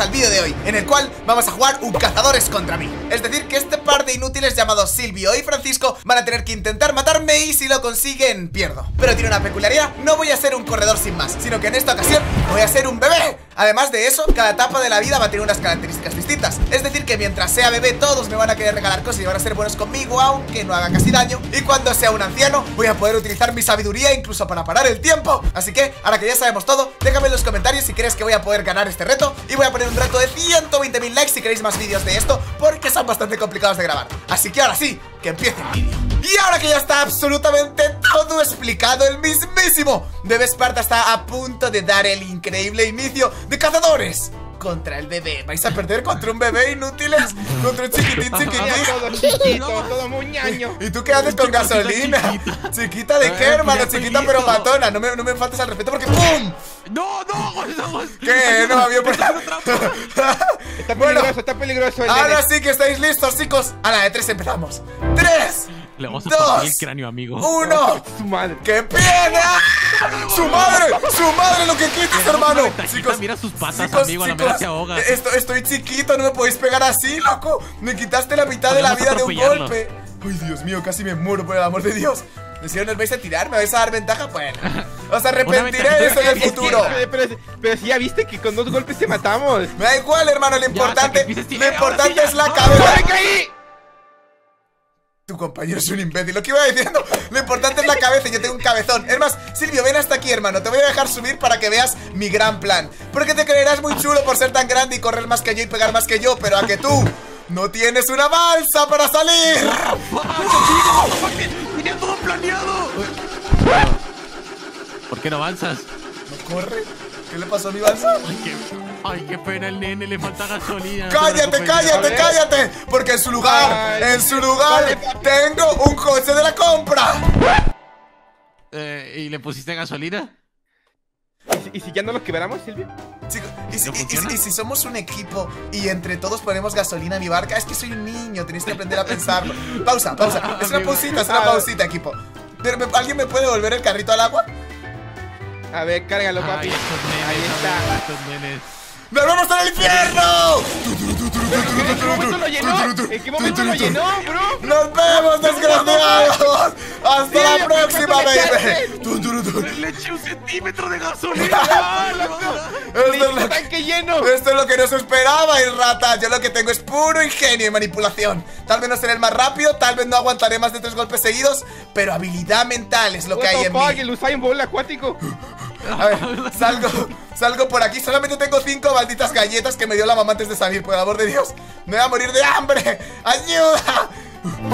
al vídeo de hoy En el cual vamos a jugar un cazadores contra mí. Es decir, que este par de inútiles llamados Silvio y Francisco Van a tener que intentar matarme y si lo consiguen, pierdo. Pero tiene una peculiaridad, no voy a ser un corredor sin más Sino que en esta ocasión voy a ser un bebé. Además de eso, cada etapa de la vida va a tener unas características distintas. Es decir, que mientras sea bebé todos me van a querer regalar cosas y van a ser buenos conmigo Aunque no haga casi daño. Y cuando sea un anciano voy a poder utilizar mi sabiduría incluso para parar el tiempo. Así que, ahora que ya sabemos todo, déjame en los comentarios si crees que voy a poder ganar este reto Y voy a poner un reto de 120.000 likes si queréis más vídeos de esto Porque son bastante complicados de grabar. Así que ahora sí, que empiece el vídeo y ahora que ya está absolutamente todo explicado, el mismísimo Bebé Esparta está a punto de dar el increíble inicio de cazadores contra el bebé. ¿Vais a perder contra un bebé inútiles? Contra un chiquitín chiquitín. todo chiquito, todo muñaño. ¿Y tú qué haces con gasolina? Chiquita, de qué, hermano, chiquita pero matona. No me, no me faltes al respeto porque ¡pum! No, no, no. ¿Qué? No, había por Está peligroso, está peligroso el Ahora nene. sí que estáis listos, chicos. A la de tres empezamos. ¡Tres! Le vamos a partir el cráneo, amigo. ¡Uno! Su madre. ¡Que empiece! ¡Su madre! ¡Su madre lo que quites, hermano! Chicos, mira sus patas, amigo, a la mera se ahoga. Esto, estoy chiquito, no me podéis pegar así, loco. Me quitaste la mitad de la vida de un golpe. Ay, Dios mío, casi me muero, por el amor de Dios. ¿En serio nos vais a tirar? ¿Me vais a dar ventaja? Bueno, os arrepentiré de eso en el futuro. Pero, pero, pero si ya viste que con dos golpes te matamos. Me da igual, hermano, lo importante, pises- lo Eh, importante sí ya. es la No, cabeza. ¡Me caí! Tu compañero es un imbécil, lo que iba diciendo Lo importante es la cabeza, yo tengo un cabezón Es más, Silvio, ven hasta aquí, hermano Te voy a dejar subir para que veas mi gran plan Porque te creerás muy chulo por ser tan grande y correr más que yo y pegar más que yo Pero a que tú no tienes una balsa para salir ¡Tenía todo planeado! ¿Por qué no avanzas? ¿No corre? ¿Qué le pasó a mi balsa? Ay, qué, pena el nene, le falta gasolina. ¡Cállate, cállate, cállate! Porque en su lugar, Ay, en su lugar vale. Tengo un coche de la compra Eh, ¿Y le pusiste gasolina? ¿Y si, y si ya no lo quebramos, Silvio? Chicos, y si, ¿No y- y- funciona? y si somos un equipo y entre todos ponemos gasolina en mi barca, es que soy un niño, tenéis que aprender a pensarlo. Pausa, pausa. Es una Amigo. pausita, es una Ah. pausita, equipo. Pero, ¿me- ¿Alguien me puede volver el carrito al agua? A ver, cárgalo, papi. Ay, Ahí está. ¡Nos vamos al infierno! ¿En qué momento lo llenó? ¿En qué momento lo llenó, bro? ¡Nos vemos, desgraciados! ¡Hasta la próxima, ¿cuánto le baby! Le eché un centímetro de gasolina. Esto es ¡Tanque lleno! Esto es lo que no se esperaba, y rata. Yo lo que tengo es puro ingenio y manipulación. Tal vez no seré el más rápido, tal vez no aguantaré más de tres golpes seguidos, pero habilidad mental es lo que hay en mí. el Usain Bolt acuático. A ver, salgo, salgo por aquí. Solamente tengo cinco malditas galletas que me dio la mamá antes de salir, por el amor de Dios. Me voy a morir de hambre. ¡Ayuda!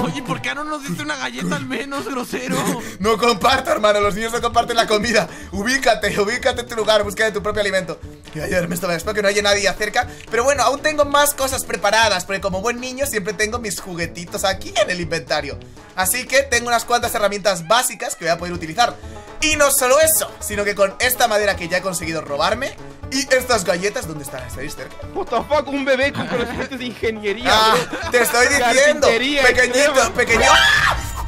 Oye, ¿por qué no nos diste una galleta al menos, grosero? No comparto, hermano. Los niños no comparten la comida. Ubícate, ubícate en tu lugar. Busca de tu propio alimento. Que ayudarme esto, espero que no haya nadie cerca. Pero bueno, aún tengo más cosas preparadas. Porque como buen niño siempre tengo mis juguetitos aquí en el inventario. Así que tengo unas cuantas herramientas básicas que voy a poder utilizar. Y no solo eso, sino que con esta madera que ya he conseguido robarme y estas galletas, ¿dónde están? ¿Estáis cerca? What the fuck, un bebé con conocimientos de ingeniería, Ah, bro. te estoy diciendo, pequeñito, pequeño.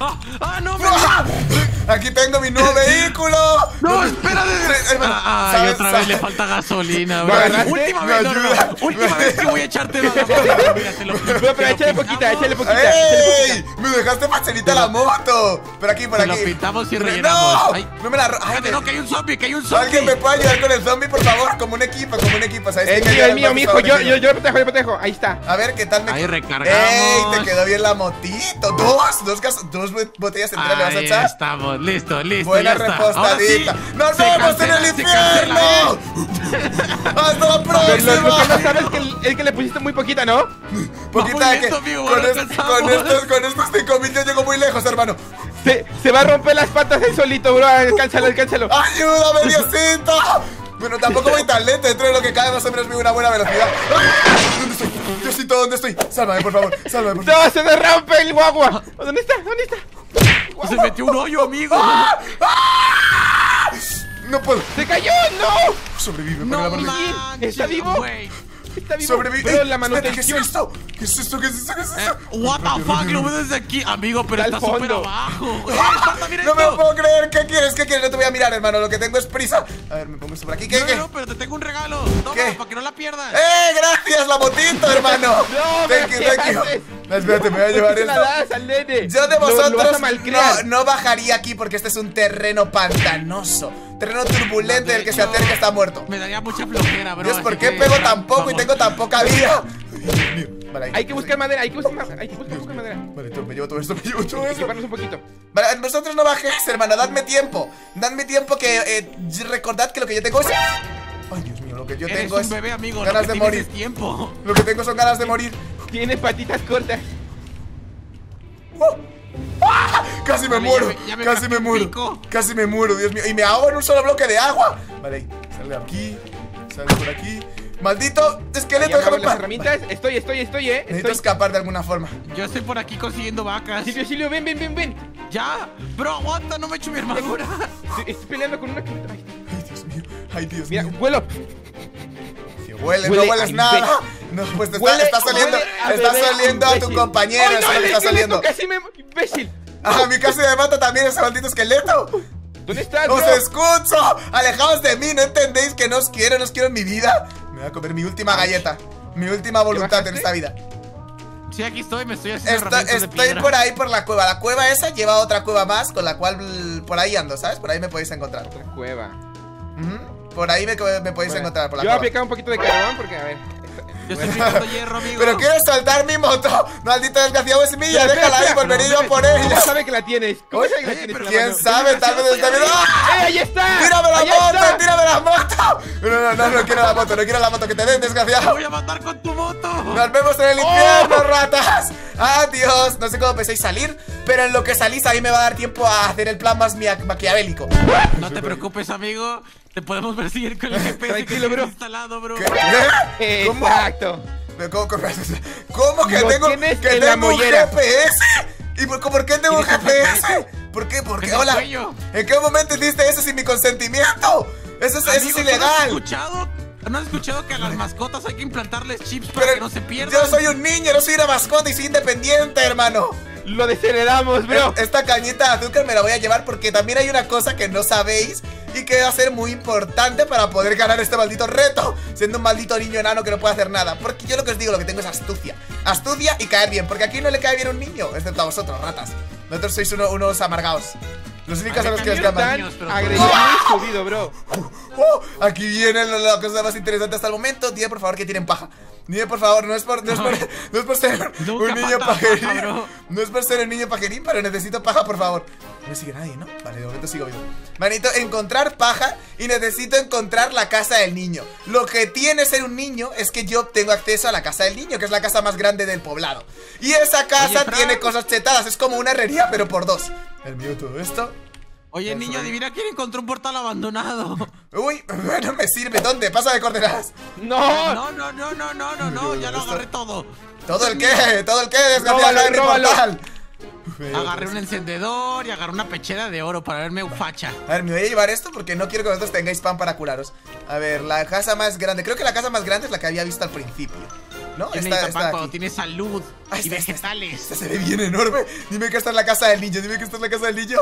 ¡Ah, ah, no, me ¡Ah! Aquí tengo mi nuevo vehículo. No, espérate. Hermano, Ay, ¿sabes- otra sabes- vez le falta gasolina, ¿Me bro. Última vez, no, no, no. Última vez que voy a echarte la pero échale poquita, échale poquita. ¡Ey! Me dejaste facilita la moto. Por aquí, por aquí. lo pintamos y No, rellenamos. Ay. no me la. Ay, no, que hay un zombie, que hay un zombie. Alguien me puede ayudar con el zombie, por favor. Como un equipo, como un equipo. ¿Sabes? Es qué? mío, es mío, mijo. Yo, yo, yo lo protejo, yo lo protejo. Ahí está. A ver, ¿qué tal me. Ahí recargamos. ¡Ey! Te quedó bien la Dos, dos, gas- dos botellas enteras le vas a Ahí echar. estamos, listo, listo. Buena. Ahora sí, repostadita. ¡Nos se vemos en el infierno! ¡Hasta la Pero lo, lo que no próxima! sabes es que, el- es que le pusiste muy poquita, ¿no? Poquita Vamos de que. amigo, con, alcanzamos. con estos, con estos cinco mil yo llego muy lejos, hermano. Se, se va a romper las patas él solito, bro. Alcánzalo, alcánzalo. ¡Ayúdame, Diosito! Bueno, tampoco voy tan lento, dentro de lo que cae más o menos vivo una buena velocidad. ¡Ah! ¿Dónde estoy? Diosito, ¿dónde estoy? Sálvame, por favor, sálvame, por favor. ¡No, se me rompe el guagua! ¿Dónde está? ¿Dónde está? Se metió un hoyo, amigo. No puedo. ¡Se cayó! ¡No! Sobrevive, por el No amor de Dios. manches, ¿Está vivo? güey. Está vivo. Sobreviví. Bro, ¡Eh! la espera, ¿Qué es manutención. esto? ¿Qué es esto? ¿Qué es esto? ¿Qué es Eh, esto? what the fuck, lo veo desde aquí. Amigo, pero Está súper abajo. No me puedo creer. ¿Qué quieres? ¿Qué quieres? No te voy a mirar, hermano. Lo que tengo es prisa. A ver, me pongo esto por aquí. ¿Qué? No, ¿Qué? no, no, pero te tengo un regalo. Toma, ¿Qué? para que no la pierdas. ¡Eh! ¡Gracias, la motito, hermano! No, thank you, ¿qué thank you. haces? No, espérate, me voy a ¿Por llevar esto. das al nene? Yo de Lo- lo vosotros no, no bajaría aquí porque este es un terreno pantanoso. Terreno turbulente, el que se acerca está muerto. Me daría mucha flojera, bro. Dios, ¿por qué pego tan poco y tengo tan poca vida? Vale. Hay que buscar madera, hay que buscar madera. Hay que buscar, buscar madera. Vale, me llevo todo esto, me llevo todo esto. Un poquito. Vale, vosotros no bajéis, hermano, dadme tiempo. Dadme tiempo que eh, recordad que lo que yo tengo es. Ay, Dios mío, lo que yo Eres tengo un es. bebé, amigo. ganas de morir. tiempo. Lo que tengo son ganas de morir. Tiene patitas cortas. ¡Oh! ¡Ah! Casi me muero, ya me- ya me casi me muero, pico. casi me muero, Dios mío. Y me ahogo en un solo bloque de agua. Vale, sale aquí, sale por aquí. Maldito esqueleto, me déjame las herramientas. Estoy, estoy, estoy, eh. Necesito Estoy. escapar de alguna forma. Yo estoy por aquí consiguiendo vacas. Silvio, Silvio, ven, ven, ven, ven. Ya. Bro, aguanta, no me echo mi armadura. Estoy, estoy peleando con una que me trae. Ay, Dios mío, ay, Dios Mira, mío. vuelo. Huele no hueles a nada. No, pues te está, Huele- está saliendo, a está saliendo a tu imbécil. compañero, ¡Ay, eso no, es lo que el está saliendo. Casi me. ¡Imbécil! Ah, mi casi me mata también ese maldito esqueleto. ¿Dónde estás, ¡Os bro? escucho! ¡Alejaos de mí! ¿No entendéis que no os quiero, no os quiero en mi vida? Me voy a comer mi última galleta. Mi última voluntad en esta vida. Sí, aquí estoy, me estoy haciendo Estoy, de piedra. por ahí por la cueva. La cueva esa lleva otra cueva más, con la cual mm, por ahí ando, ¿sabes? Por ahí me podéis encontrar. Otra cueva. Ujú. Por ahí me, me podéis Bueno, encontrar por la Yo voy a aplicar un poquito de carbón porque, a ver. Yo estoy picando hierro, amigo. Pero quieres saltar mi moto. Maldito desgraciado es mía. Espera, Déjala ahí, volveré pero yo no por ¿Cómo ella. sabe que la tienes? ¿Cómo sabe que la tienes? pero en la ¿Quién sabe? Tal vez está viendo. ¡Ah! ¡Eh, ahí está! ¡Tírame la ¡Ahí moto! está! ¡Tírame la moto! No, no, no, no quiero la moto, no quiero la moto, que te den, Te desgraciado. voy a matar con tu moto. Nos vemos en el infierno, ratas. Adiós. No sé cómo pensáis salir, pero en lo que salís ahí me va a dar tiempo a hacer el plan más maquiavélico. No te preocupes, amigo. Te podemos perseguir con el GPS Tranquilo, que bro. instalado, bro. ¿Qué? ¿Qué? ¿Cómo? Exacto. ¿Cómo, cómo, cómo que Lo tengo, que tengo un. GPS? ¿Y por, por qué tengo un ¿Tienes un GPS? ¿Por qué? ¿Por qué? Hola. cuello. ¿En qué momento hiciste eso sin mi consentimiento? Eso es, eso es ¿tú ¿No has ilegal. escuchado? ¿No has escuchado que a las mascotas hay que implantarles chips para Pero que no se pierdan? yo soy un niño, no soy una mascota y soy independiente, hermano. Lo desheredamos, bro. Es- Esta cañita de azúcar me la voy a llevar porque también hay una cosa que no sabéis y que va a ser muy importante para poder ganar este maldito reto, siendo un maldito niño enano que no puede hacer nada. Porque yo lo que os digo, lo que tengo es astucia. Astucia y caer bien, porque aquí no le cae bien un niño, excepto a vosotros, ratas. Vosotros sois uno- unos amargados. Los únicos a los que les y subido, bro. Oh, aquí viene la, la cosa más interesante hasta el momento. Dime por favor que tienen paja. Dime por favor, no es por, no es por, no es por ser un niño pajerín. No es por ser un niño pajerín, pero necesito paja, por favor. No me sigue nadie, ¿no? Vale, de momento sigo vivo. Manito, encontrar paja y necesito encontrar la casa del niño. Lo que tiene ser un niño es que yo tengo acceso a la casa del niño, que es la casa más grande del poblado. Y esa casa tiene cosas chetadas, es como una herrería, pero por dos. El mío todo esto. Oye, niño, adivina quién encontró un portal abandonado. Uy, no me sirve. ¿Dónde? Pasa de coordenadas. No. No, no, no, no, no, no, no, ya lo agarré todo. ¿Todo el qué? ¿Todo el qué? Desgraciado róbalo. Portal. Agarré un encendedor y agarré una pechera de oro para verme facha. A ver, me voy a llevar esto porque no quiero que vosotros tengáis pan para curaros. A ver, la casa más grande. Creo que la casa más grande es la que había visto al principio. ¿No? ¿Quién Esta, necesita pan cuando aquí. tienes salud Ah, y esta, esta, vegetales? Esta se ve bien enorme. Dime que esta es la casa del niño. Dime que esta es la casa del niño.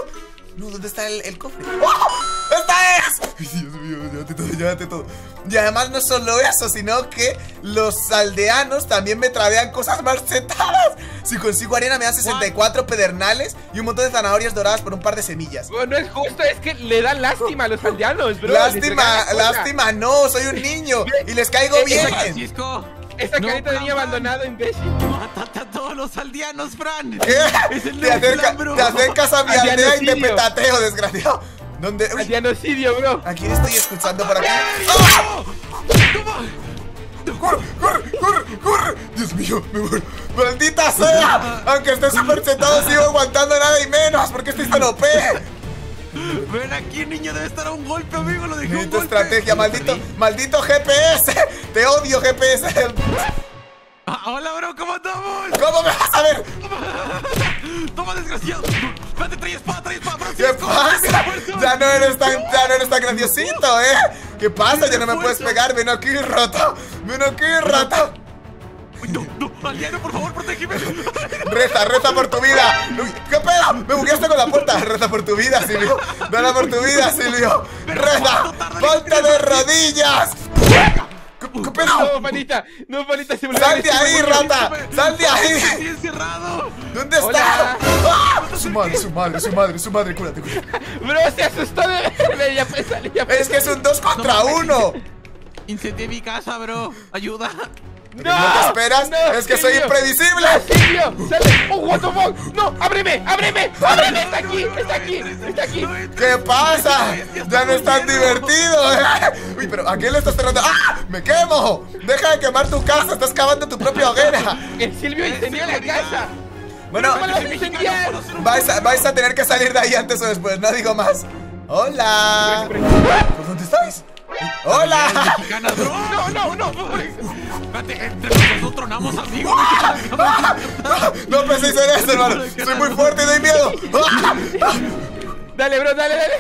No, ¿dónde está el, el cofre? ¡Oh! ¡Esta es! Dios mío, llévate todo, llévate todo. Y además no solo eso, sino que los aldeanos también me tradean cosas más chetadas. Si consigo arena me dan 64 pedernales y un montón de zanahorias doradas por un par de semillas. Bro, No es justo, es que le dan lástima a los aldeanos, bro. lástima, lástima, no, soy un niño y les caigo bien. Francisco. Esa no, carita de niño abandonado, imbécil. Mátate a todos los aldeanos, Fran. ¿Qué? Es el Te, acerca- plan, bro. te acercas a mi aldea y te petateo, desgraciado. ¿Dónde? Uy, Aldeanocidio, bro. ¿A quién estoy escuchando por aquí? ¡Ah! ¡Corre, corre, corre, corre! Dios mío, me muero. ¡Maldita sea! Aunque esté súper chetado, sigo aguantando nada y menos. ¿Por qué estoy tan OP? Ven aquí, niño, debe estar a un golpe, amigo. Lo dejé un Necesito golpe. estrategia, maldito, maldito GPS. Te odio, GPS. Ah, hola, bro, ¿cómo estamos? ¿Cómo me vas a ver? Toma, desgraciado. Espérate, trae espada, trae espada, ¿Qué Francisco. pasa? Ya no eres tan, ya no eres tan graciosito, ¿eh? ¿Qué pasa? Ya no me puedes pegar, ven aquí, rata. Ven aquí. Uy, No, no, por favor, protégeme. Reza, reza por tu vida. ¿Qué pedo? Me bugueaste con la puerta. Reza por tu vida, Silvio. Reza por tu vida, Silvio. Reza. Ponte de rodillas. ¿Qué, qué No, pedo? panita. No, panita, se volvió Sal de ahí, rata. Sal de ahí. Estoy encerrado. ¿Dónde está? ¡Ah! Su madre, su madre, su madre, su madre. Cúrate, cúrate. Bro, se asustó de verme. Ya puede salir, ya puede Es que es un 2 contra 1. Incendié mi casa, bro. Ayuda. ¿No te esperas? Es que soy impredecible. ¡No, Silvio! ¡Sale! ¡Oh, what the fuck! ¡No! ¡Ábreme! ¡Ábreme! ¡Ábreme! ¡Está aquí! ¡Está aquí! ¡Está aquí! ¿Qué pasa? Ya no es tan divertido, ¿eh? Uy, pero ¿a qué le estás cerrando? ¡Ah! ¡Me quemo! Deja de quemar tu casa, estás cavando tu propia hoguera. ¡El Silvio incendió la casa! Bueno, vais a, vais a tener que salir de ahí antes o después, no digo más. ¡Hola! ¿Por dónde estáis? ¡Hola! ¡No, no, no! Espérate, entre los dos tronamos, amigo. No penséis en eso, hermano. Soy muy fuerte y doy miedo. Dale, bro, dale, dale.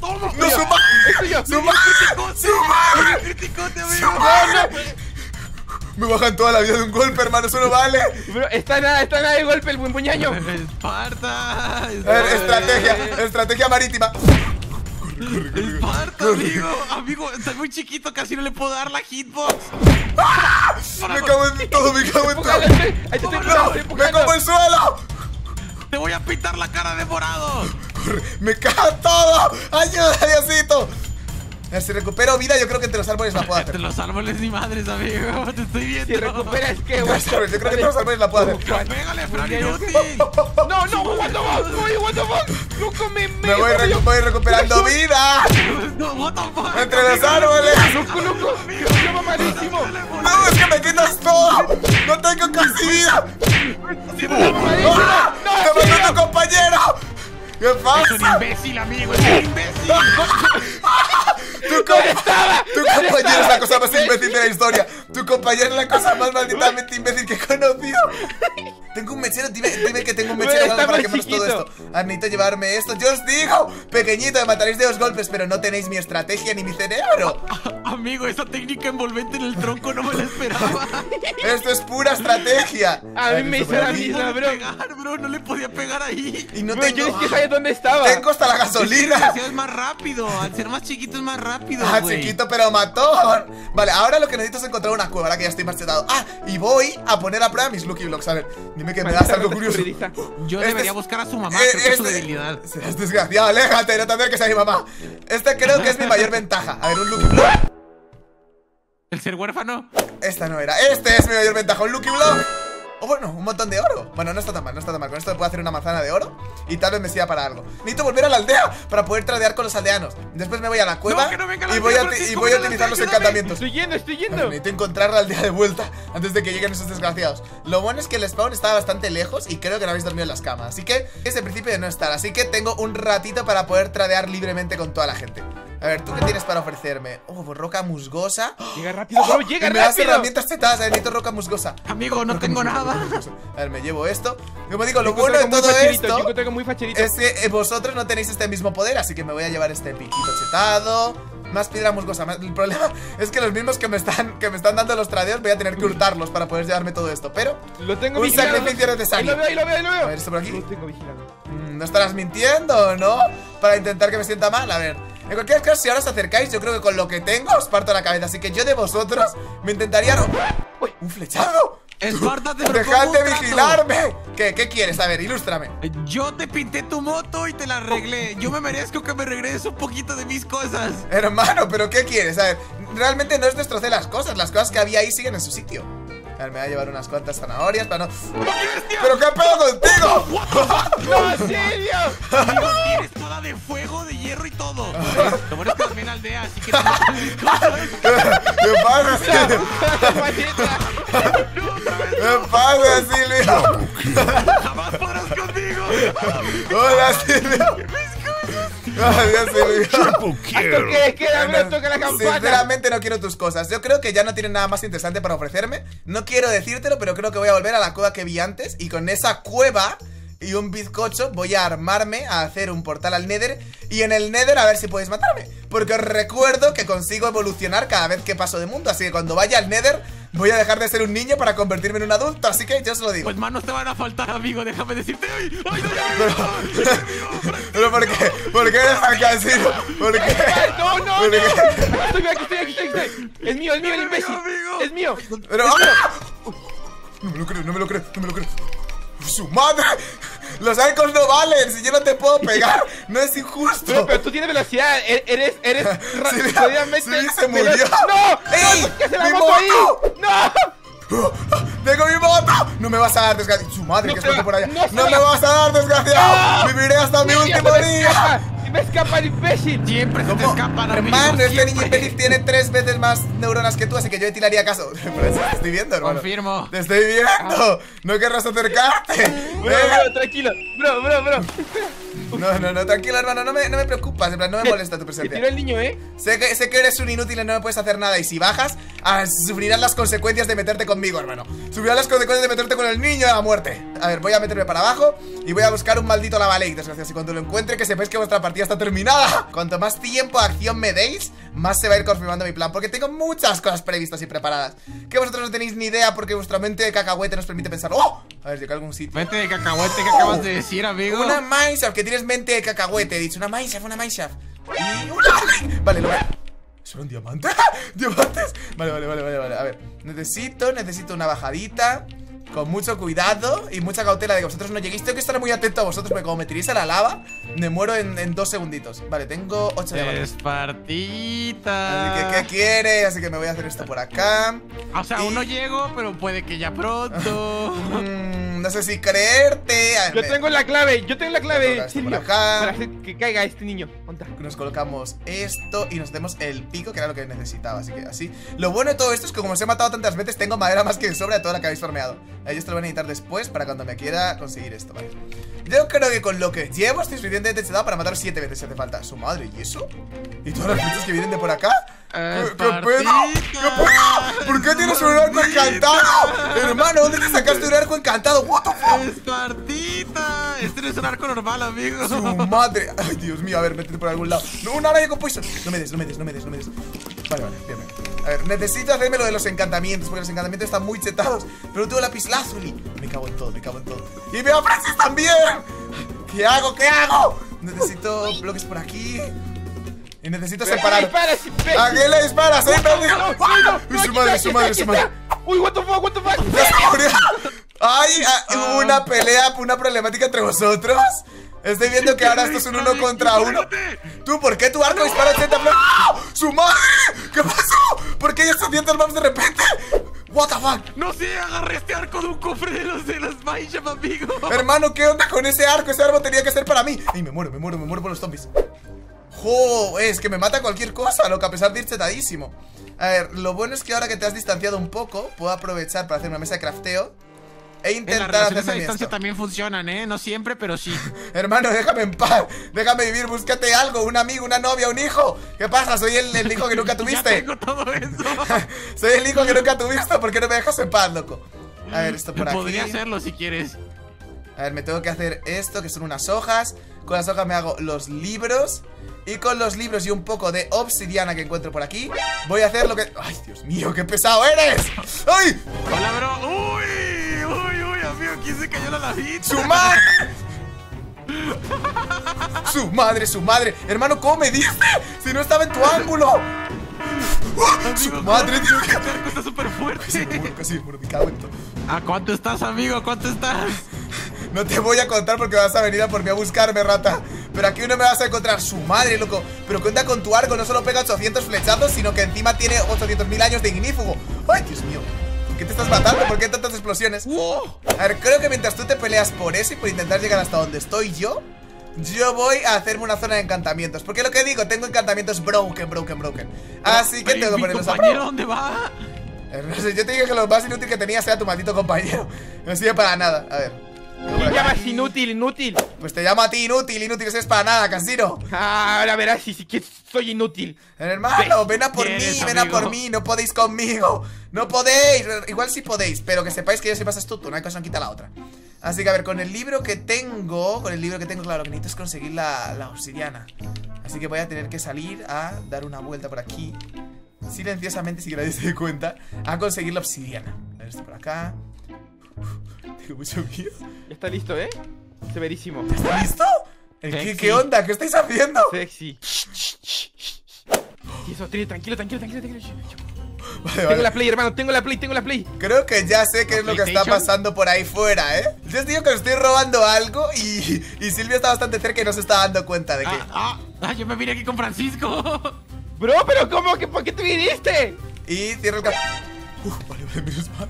Toma. ¡No, su Eso yo. ¡Su madre! Criticote, ¡Su amigo. madre! Me bajan toda la vida de un golpe, hermano, eso no vale. Bro, está nada, está nada de golpe el buen puñaño. Esparta. A ver, estrategia, estrategia marítima. Esparta, amigo. Amigo, está muy chiquito, casi no le puedo dar la hitbox. Me cago en todo, me cago en todo. ahí te estoy estoy ¡Me como el suelo! Te voy a pintar la cara de morado. ¡Me cago todo! ¡Ayuda, Diosito! Ver, si recupero vida, yo creo que entre los árboles la puedo Entre hacer. los árboles ni madres, amigo. Te estoy viendo. Si recuperas, ¿qué, Yo güey? creo que entre los árboles la puedo hacer. Pégale, Fran. No, no, what the fuck, oye, what the fuck. Loco, me, me. Me voy, recu- voy recuperando vida. No, what the fuck, Entre los árboles. Loco, loco. Yo va malísimo. No, es que me quitas todo. No tengo casi vida. Malísimo. ¡Ah! No, ¡Te mató tu compañero! ¿Qué Es un pasa? imbécil, amigo. Es un imbécil. Tu, co- tu compañero es la cosa más imbécil de la historia. Tu compañero es la cosa más malditamente imbécil que he conocido. Tengo un mechero, dime, dime que tengo un mechero Está o algo para quemaros todo esto. Ah, necesito llevarme esto. Yo os digo, pequeñito, me mataréis de dos golpes, pero no tenéis mi estrategia ni mi cerebro. Amigo, esa técnica envolvente en el tronco no me la esperaba. Esto es pura estrategia. A mí me hizo la misma, bro. pegar, bro. No le podía pegar ahí. Y no Bro, yo tengo. es que sabes dónde estaba. Tengo hasta la Es gasolina. que es más rápido. Al ser más chiquito es más rápido. Ah, güey. chiquito, pero matón. Vale, ahora lo que necesito es encontrar una cueva, ahora que ya estoy machetado. Ah, y voy a poner a prueba mis Lucky Blocks. A ver, dime que me das algo curioso. Yo Este debería es- buscar a su mamá. Eh, creo que es su este- debilidad. Seas desgraciado, aléjate, no te acerques a mi mamá. Este creo que es mi mayor ventaja. A ver, un Lucky Block. El ser huérfano. Esta no era. Este es mi mayor ventaja, un Lucky Block. O bueno, un montón de oro. Bueno, no está tan mal, no está tan mal. Con esto puedo hacer una manzana de oro y tal vez me sirva para algo. Necesito volver a la aldea para poder tradear con los aldeanos. Después me voy a la cueva que no venga la y voy a, aldea, y voy a utilizar los encantamientos. Estoy yendo, estoy yendo. Necesito encontrar la aldea de vuelta antes de que lleguen esos desgraciados. Lo bueno es que el spawn estaba bastante lejos y creo que no habéis dormido en las camas. Así que es el principio de no estar. Así que tengo un ratito para poder tradear libremente con toda la gente. A ver, ¿tú qué tienes para ofrecerme? Oh, pues roca musgosa. Llega rápido, bro, Oh, llega y me das rápido. herramientas chetadas, eh, necesito roca musgosa. Amigo, no Roca tengo musgosa, nada. Musgosa. A ver, me llevo esto. Como digo, lo bueno de todo esto es que eh, vosotros no tenéis este mismo poder, así que me voy a llevar este piquito chetado. Más piedra musgosa. El problema es que los mismos que me están que me están dando los tradeos voy a tener que hurtarlos para poder llevarme todo esto. Pero Lo tengo un vigilado. sacrificio Ahí necesario. lo veo, ahí lo veo, ahí lo veo. A ver, ¿esto por aquí? Lo tengo vigilado. Mm, no estarás mintiendo, ¿no? Para intentar que me sienta mal. A ver. En cualquier caso, si ahora os acercáis, yo creo que con lo que tengo os parto la cabeza. Así que yo de vosotros me intentaría. ¡Uy! ¡Un flechado! Esparta, te ¡Dejad de vigilarme! ¿Qué, ¿Qué quieres? A ver, ilústrame. Yo te pinté tu moto y te la arreglé. Yo me merezco que me regreses un poquito de mis cosas. Hermano, ¿pero qué quieres? A ver, realmente no es destrocé las cosas. Las cosas que había ahí siguen en su sitio. A ver, me voy a llevar unas cuantas zanahorias para no. ¿Pero qué pedo contigo? ¡No, serio! Amigo, tienes toda de fuego, de hierro y todo. Lo bueno es que también aldea, así que tengo todas mis cosas. ¿Qué pasa, Silvio? ¿Qué pasa, Silvio? Jamás podrás conmigo. Hola, Silvio. Campana. Sinceramente no quiero tus cosas. Yo creo que ya no tienen nada más interesante para ofrecerme. No quiero decírtelo, pero creo que voy a volver a la cueva que vi antes. Y con esa cueva y un bizcocho voy a armarme a hacer un portal al Nether y en el Nether a ver si podéis matarme. Porque os recuerdo que consigo evolucionar cada vez que paso de mundo, así que cuando vaya al Nether voy a dejar de ser un niño para convertirme en un adulto, así que yo os lo digo. Pues manos te van a faltar, amigo, déjame decirte. ¡Ay, ay, me Pero, pero ¿por qué? ¿Por qué eres tan? ¿Por qué? No, no, ¿Por no. estoy, aquí estoy, aquí estoy, aquí. Es mío, es mío el imbécil. Es mío. Pero, ¡ah! No me lo creo, no me lo creo, no me lo creo. ¡Su madre! Los arcos no valen, si yo no te puedo pegar, no es injusto. pero tú tienes velocidad. e- Eres, eres Sí, jodidamente sí, se murió. ¡No! ¡Ey! ¡No! ¿Qué hace la ¡Mi moto ahí? moto! ¡No! ¡Tengo mi moto! No me vas a dar, desgraciado. Su madre, No que está por allá. no me vas a dar, desgraciado. Viviré hasta mi ¡Ya último día. Escapa! ¡Se me escapa el imbécil! Siempre se te escapan. Hermano, este niño imbécil tiene tres veces más neuronas que tú, así que yo te haría caso. Por eso te estoy viendo, hermano. Confirmo. Te estoy viendo. No querrás acercarte. Bro, bro, tranquilo. Bro, bro, bro. No, no, no, tranquilo, hermano. No me, no me preocupas. En plan, no me molesta tu presencia. el niño, ¿eh? Sé que, sé que eres un inútil y no me puedes hacer nada. Y si bajas, ah, sufrirás las consecuencias de meterte conmigo, hermano. Sufrirás las consecuencias de meterte con el niño a la muerte. A ver, voy a meterme para abajo y voy a buscar un maldito lavalake, desgraciados. Y cuando lo encuentre, que sepáis que vuestra partida está terminada. Cuanto más tiempo de acción me deis, más se va a ir confirmando mi plan. Porque tengo muchas cosas previstas y preparadas. Que vosotros no tenéis ni idea porque vuestra mente de cacahuete nos permite pensar. ¡Oh! A ver, llego a algún sitio. Vete de cacahuete que acabas de decir, amigo. Una Mineshaft, que tienes mente de cacahuete. He dicho, una Mineshaft, una Mineshaft. Y una... Vale, lo veo. ¿Son un diamante? ¡Diamantes! Vale, vale, vale, vale, vale. A ver, necesito, necesito una bajadita. Con mucho cuidado y mucha cautela de que vosotros no lleguéis. Tengo que estar muy atento a vosotros porque como me tiréis a la lava, me muero en, en dos segunditos. Vale, tengo ocho diamantes. Espartita. Así que, ¿qué quiere? Así que me voy a hacer esto por acá. O sea, Y- aún no llego, pero puede que ya pronto. No sé si creerte. Yo me- tengo la clave, yo tengo la clave, Silvio. acá. Para que caiga este niño. ¿Dónde está? Nos colocamos esto y nos demos el pico, que era lo que necesitaba. Así que así. Lo bueno de todo esto es que, como os he matado tantas veces, tengo madera más que de sobra de toda la que habéis farmeado. Yo esto lo voy a necesitar después para cuando me quiera conseguir esto, ¿vale? Yo creo que con lo que llevo estoy suficientemente chetado para matar siete veces si hace falta. ¿Su madre? ¿Y eso? ¿Y todas las flechas que vienen de por acá? ¿Qué, qué pedo? ¿Qué pedo? ¿Por qué tienes un arco encantado? Hermano, ¿dónde te sacaste un arco encantado? What the fuck? Espartita. Este no es un arco normal, amigo. Su madre. Ay, Dios mío, a ver, métete por algún lado. No, una araña con poison. No me des, no me des, no me des, no me des. Vale, vale, bien, bien. A ver, necesito hacerme lo de los encantamientos, porque los encantamientos están muy chetados. Pero no tengo lapislázuli. Me cago en todo, me cago en todo. Y veo a Francis también. ¿Qué hago? ¿Qué hago? Necesito bloques por aquí. Y necesito separar. ¿A quién le disparas? ¡Ay, no, su madre, su madre, su madre! Uy, what the fuck, what the fuck. ¡Ya se! ¡Ay! ah, hubo una pelea, una problemática entre vosotros. Estoy viendo que ahora esto es un uno contra uno. ¿Tú por qué tu arco dispara 80 fle- ¡Ah! ¡Su madre! ¿Qué pasó? ¿Por qué hay 800 mobs de repente? ¿What the fuck? No sé, agarré este arco de un cofre de los de las Mineshop, amigo. Hermano, ¿qué onda con ese arco? Ese arco tenía que ser para mí. ¡Ay, me muero, me muero, me muero por los zombies! ¡Jo! Es que me mata cualquier cosa, loco, a pesar de ir chetadísimo. A ver, lo bueno es que ahora que te has distanciado un poco, puedo aprovechar para hacer una mesa de crafteo e En las intentar relaciones a distancia esto. también funcionan, ¿eh? No siempre, pero sí. Hermano, déjame en paz. Déjame vivir, búscate algo, un amigo, una novia, un hijo. ¿Qué pasa? Soy el, el hijo que nunca ya tuviste. tengo todo eso. Soy el hijo que nunca tuviste. ¿Por qué no me dejas en paz, loco? A ver, esto por aquí. Podría hacerlo si quieres. A ver, me tengo que hacer esto, que son unas hojas. Con las hojas me hago los libros. Y con los libros y un poco de obsidiana que encuentro por aquí, voy a hacer lo que. ¡Ay, Dios mío, qué pesado eres! ¡Ay! Hola, bro. Uy, uy, uy, amigo, ¿quién se cayó la lavita? ¡Su madre! ¡Su madre, su madre! Hermano, ¿cómo me diste? Si no estaba en tu ángulo. ¡Su madre, Dios! Está súper Casi fuerte. muero, casi muero, me cago en todo. ¿A cuánto estás, amigo? ¿A cuánto estás? No te voy a contar porque vas a venir a por mí a buscarme, rata. Pero aquí no me vas a encontrar su madre, loco. Pero cuenta con tu arco, no solo pega 800 flechazos, sino que encima tiene 800.000 años de ignífugo. ¡Ay, Dios mío! ¿Por qué te estás matando? ¿Por qué hay tantas explosiones? A ver, creo que mientras tú te peleas por eso y por intentar llegar hasta donde estoy yo, yo voy a hacerme una zona de encantamientos. Porque lo que digo, tengo encantamientos broken, broken, broken. Así que tengo que ¿mi ponerlos a compañero dónde va? Eh, No sé, yo te dije que lo más inútil que tenía sea tu maldito compañero. No sirve para nada. A ver. Me llamas inútil, inútil. Pues te llamo a ti inútil, inútil, eso es para nada, casino. Ah, ahora verás si, si que soy inútil. Hermano, ven a por ¿Quién mí, ven a por mí, no podéis conmigo. No podéis. Igual sí podéis, pero que sepáis que yo soy más astuto, una cosa no quita la otra. Así que a ver, con el libro que tengo Con el libro que tengo, claro, lo que necesito es conseguir la, la obsidiana Así que voy a tener que salir a dar una vuelta por aquí Silenciosamente, si que nadie se dé cuenta A conseguir la obsidiana A ver, esto por acá Uf, Mucho miedo Ya está listo, ¿eh? Severísimo. ¿Está listo? ¿El qué. ¿Qué onda? ¿Qué estáis haciendo? Sexy. Tranquilo, tranquilo, tranquilo, tranquilo. Vale, Tengo vale. la play, hermano, tengo la play, tengo la play. Creo que ya sé qué es lo que está pasando por ahí fuera, ¿eh? Yo os digo que os estoy robando algo y, y Silvia está bastante cerca y no se está dando cuenta de que... Ah, ah, ah, yo me vine aquí con Francisco. Bro, pero ¿cómo? ¿Que, ¿Por qué te viniste? Y cierra el cap... Uf, vale, vale, menos mal.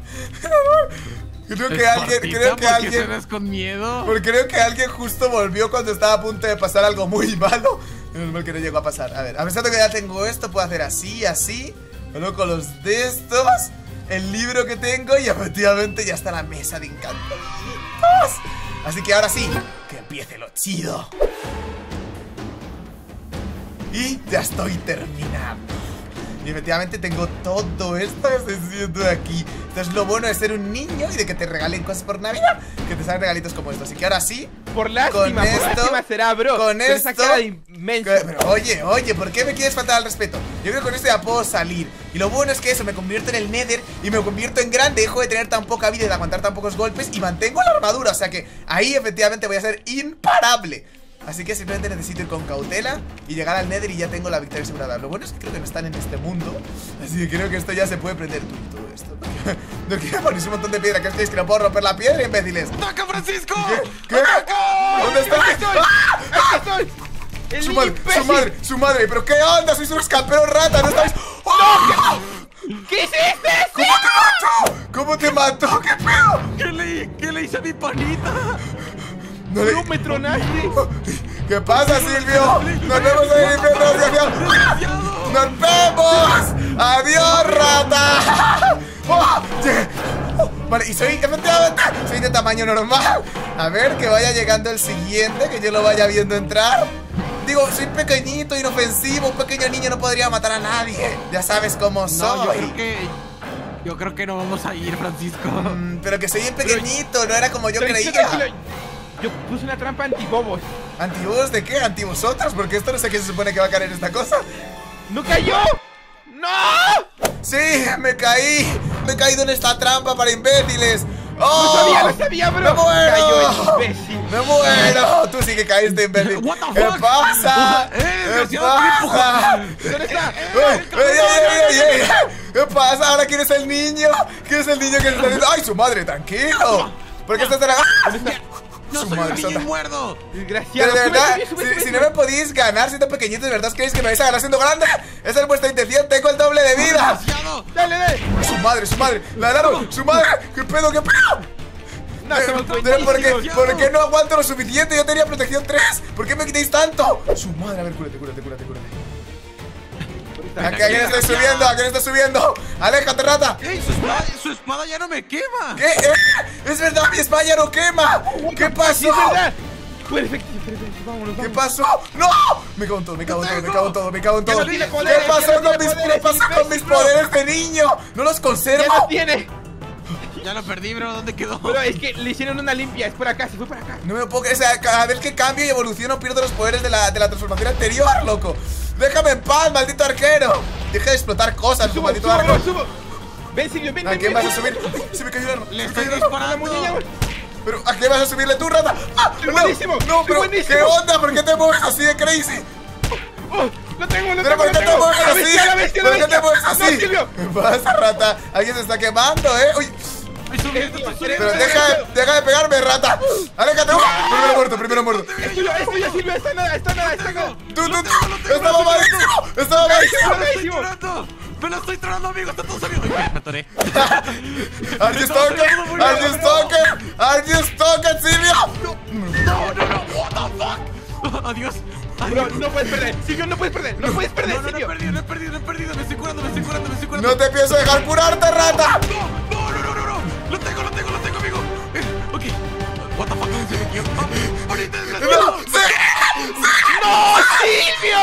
Creo que alguien, creo que ¿por qué alguien... con miedo? Porque creo que alguien justo volvió cuando estaba a punto de pasar algo muy malo. Menos mal que no llegó a pasar. A ver, a pesar de que ya tengo esto, puedo hacer así, así. Coloco los de estos. El libro que tengo y efectivamente ya está la mesa de encantamientos. Así que ahora sí, que empiece lo chido. Y ya estoy terminando. Y efectivamente tengo todo esto que estoy haciendo aquí. Esto es lo bueno de ser un niño y de que te regalen cosas por Navidad. Que te salen regalitos como estos. Así que ahora sí. Por lástima, Con por esto- lástima será, bro. con esto- que- Pero oye, oye, ¿por qué me quieres faltar al respeto? Yo creo que con esto ya puedo salir. Y lo bueno es que eso, me convierto en el Nether y me convierto en grande. Dejo de tener tan poca vida y de aguantar tan pocos golpes y mantengo la armadura. O sea que ahí efectivamente voy a ser imparable. Así que simplemente necesito ir con cautela y llegar al Nether y ya tengo la victoria asegurada. Lo bueno es que creo que no están en este mundo. Así que creo que esto ya se puede prender todo esto. No quiero poner un montón de piedra. ¿Qué estáis? Que no puedo romper la piedra, imbéciles. ¡Ataca, Francisco! ¿Qué? ¿Dónde está? ¡Aquí estoy! ¡Aquí estoy! ¡El Su madre, su imbécil! madre, su madre, pero qué onda, sois unos camperos rata, no estáis. ¡Oh! ¿Qué hiciste? ¿Cómo te mató? ¿Cómo te mató? ¿Qué pedo? ¿Qué le, ¿Qué le hice a mi panita? No le- me tronaste. ¿Qué pasa, Silvio? Nos vemos en el infierno, desgraciado. ¡Nos vemos! ¡Adiós, rata! ¡Oh! Oh, Vale, y soy, efectivamente, soy de tamaño normal. A ver, que vaya llegando el siguiente, que yo lo vaya viendo entrar. Digo, soy pequeñito, inofensivo, un pequeño niño no podría matar a nadie. Ya sabes cómo soy. No, yo creo que. Yo creo que no vamos a ir, Francisco. Mm, pero que soy pequeñito, no era como yo creía. tranquilo. Yo puse una trampa antibobos. ¿Antiguos de qué? ¿Anti vosotros? Porque esto no sé qué se supone que va a caer en esta cosa. ¡No cayó! ¡No! Sí, me caí. Me he caído en esta trampa para imbéciles. ¡No ¡Oh! sabía, no sabía, bro! ¡Me muero! Cayó el imbécil. ¡Me muero! Tú sí que caíste, imbécil. What the ¿Qué pasa? Eh, ¿Qué ¿qué pasa? ¿Dónde está? ¡Ey, ey, ey, ey, ey! ¿Qué pasa? ¿Ahora quién es el niño? ¿Quién es el niño que se está diciendo? ¡Ay, su madre! ¡Tranquilo! ¿Por qué estás en la... ¡No soy un niño muerdo! De Desgraciado. verdad, Sube, sube, sube, si, no me podéis ganar siendo pequeñitos, ¿de verdad creéis que me vais a ganar siendo grande? Esa es vuestra intención, tengo el doble de vida. ¡Desgraciado! Dale, dale. Su madre, su madre, la alarma, su madre, ¿qué pedo, qué pedo? No, Eh, ¿por qué. ¿Por qué no aguanto lo suficiente? Yo tenía protección 3 ¿Por qué me quitéis tanto? Su madre, a ver, cúrate, cúrate, cúrate, cúrate ¿A qué- a quién estás subiendo? ¿A quién estás subiendo? ¡Aléjate, rata! ¡Ey, su espada, su espada ya no me quema! ¿Qué? Eh, ¡Es verdad, mi espada ya no quema! ¿Qué pasó? es verdad. Perfecto, perfecto. Vámonos, ¿Qué vámonos. pasó? ¡No! Me cago en todo, me cago en todo, me cago en todo, me cago en todo. Ya ¿Qué poderes, ya pasó con mis, poderes, ¿qué pasó con mis imbécil, bro. poderes de niño? ¡No los Ya conservo! lo tiene. Ya lo perdí, bro. ¿Dónde quedó? Pero es que le hicieron una limpia. Es por acá, se fue por acá. No me puedo creer, o sea, cada vez que cambio y evoluciono pierdo los poderes de la, de la transformación anterior, loco. Déjame en paz, maldito arquero. Deja de explotar cosas, Subo, maldito subo, arco. bro, subo. Ven, Silvio, ven, ¿A ven, quién ven. vas a subir? Se me cayó el arma. ¡Le estoy disparando! Pero ¿a qué vas a subirle tú, rata? ¡Ah! Soy no, buenísimo, no, pero buenísimo. ¿qué onda? ¿Por qué te mueves así de crazy? Oh, lo tengo, lo ¿Pero tengo, por qué te mueves así? ¿Por qué te mueves No, así? Silvio. ¿Qué pasa, rata? Alguien se está quemando, ¿eh? Uy, Pero deja, de- deja de pegarme, rata. Aléjate. ¡Uh! Primero muerto, primero muerto. Es tuyo, es tuyo, Silvio. Está nada, está nada, está nada. Tú, estaba malísimo. Estaba malísimo. ¡Me lo estoy tronando! ¡Me lo estoy tronando, amigo! ¡Está todo saliendo! ¡Ay, me atoré! Are you stalking? Are you stalking? Are you stalking, Silvio? ¡No, no, no! ¡What the fuck! ¡Adiós! No puedes perder. Silvio, no puedes perder. No puedes perder, No, no, no he perdido, no he perdido, no he perdido. Me estoy curando, me estoy curando, me estoy curando. No te pienso dejar curarte, rata. ¡Lo tengo, lo tengo, lo tengo, amigo! Eh, ok. What the fuck. ¡Ah! ¡Ahorita, desgraciado! No. ¡No, Silvio!